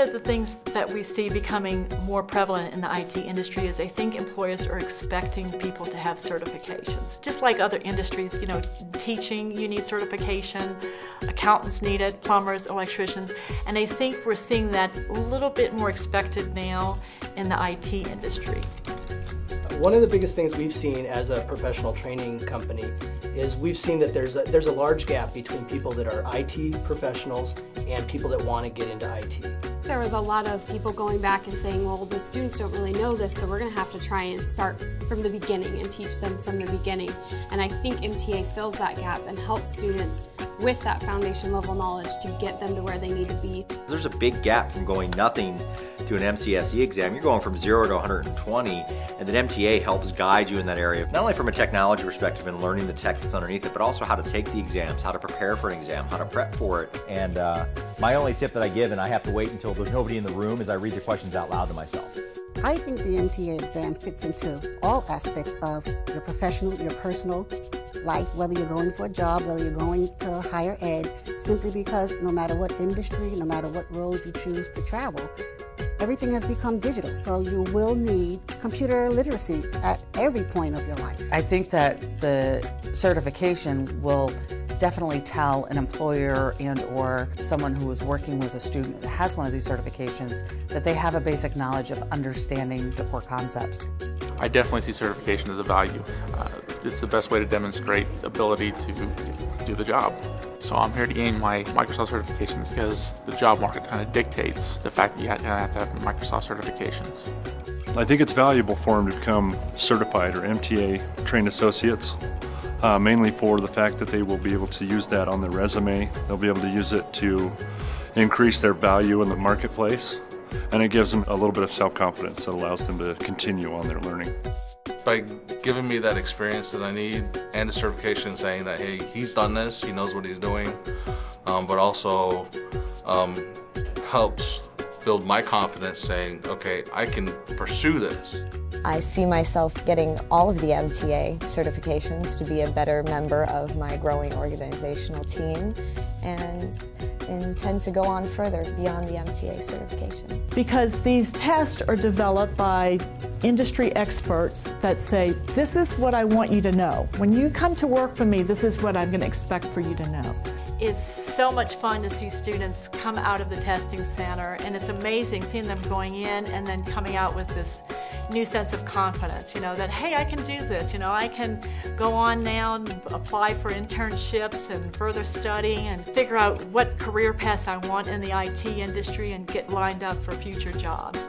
of the things that we see becoming more prevalent in the IT industry is I think employers are expecting people to have certifications. Just like other industries, you know, teaching, you need certification, accountants need it, plumbers, electricians, and I think we're seeing that a little bit more expected now in the IT industry. One of the biggest things we've seen as a professional training company is we've seen that there's a, there's a large gap between people that are IT professionals and people that want to get into IT. There was a lot of people going back and saying, well, the students don't really know this, so we're going to have to try and start from the beginning and teach them from the beginning. And I think MTA fills that gap and helps students with that foundation level knowledge to get them to where they need to be. There's a big gap from going nothing to an MCSE exam. You're going from 0 to 120, and then MTA helps guide you in that area, not only from a technology perspective and learning the tech that's underneath it, but also how to take the exams, how to prepare for an exam, how to prep for it. And uh, my only tip that I give, and I have to wait until there's nobody in the room, is I read the questions out loud to myself. I think the MTA exam fits into all aspects of your professional, your personal life, whether you're going for a job, whether you're going to higher ed, simply because no matter what industry, no matter what road you choose to travel, everything has become digital. So you will need computer literacy at every point of your life. I think that the certification will definitely tell an employer and or someone who is working with a student that has one of these certifications that they have a basic knowledge of understanding the core concepts. I definitely see certification as a value. Uh, it's the best way to demonstrate ability to do the job. So I'm here to gain my Microsoft certifications because the job market kind of dictates the fact that you have to have Microsoft certifications. I think it's valuable for them to become certified or MTA trained associates uh, mainly for the fact that they will be able to use that on their resume. They'll be able to use it to increase their value in the marketplace, and it gives them a little bit of self-confidence that allows them to continue on their learning. By giving me that experience that I need and the certification saying that, hey, he's done this, he knows what he's doing, um, but also um, helps build my confidence saying, okay, I can pursue this. I see myself getting all of the MTA certifications to be a better member of my growing organizational team and intend to go on further beyond the MTA certifications. Because these tests are developed by industry experts that say, this is what I want you to know. When you come to work for me, this is what I'm going to expect for you to know. It's so much fun to see students come out of the testing center and it's amazing seeing them going in and then coming out with this new sense of confidence, you know, that hey, I can do this, you know, I can go on now and apply for internships and further study and figure out what career paths I want in the IT industry and get lined up for future jobs.